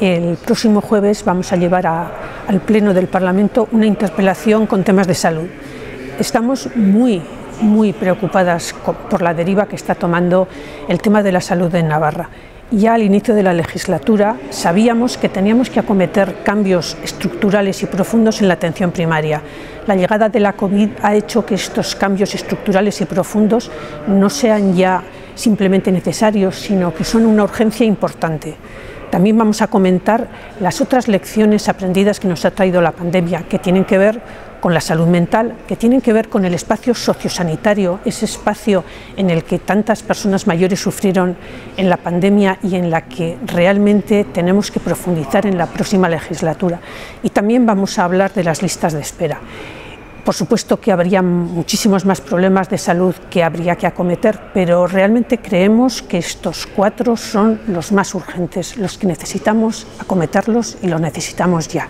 el próximo jueves vamos a llevar al Pleno del Parlamento una interpelación con temas de salud. Estamos muy, muy preocupadas por la deriva que está tomando el tema de la salud en Navarra. Ya al inicio de la legislatura sabíamos que teníamos que acometer cambios estructurales y profundos en la atención primaria. La llegada de la COVID ha hecho que estos cambios estructurales y profundos no sean ya simplemente necesarios, sino que son una urgencia importante. También vamos a comentar las otras lecciones aprendidas que nos ha traído la pandemia, que tienen que ver con la salud mental, que tienen que ver con el espacio sociosanitario, ese espacio en el que tantas personas mayores sufrieron en la pandemia y en la que realmente tenemos que profundizar en la próxima legislatura. Y también vamos a hablar de las listas de espera. Por supuesto que habría muchísimos más problemas de salud que habría que acometer, pero realmente creemos que estos cuatro son los más urgentes, los que necesitamos acometerlos y los necesitamos ya.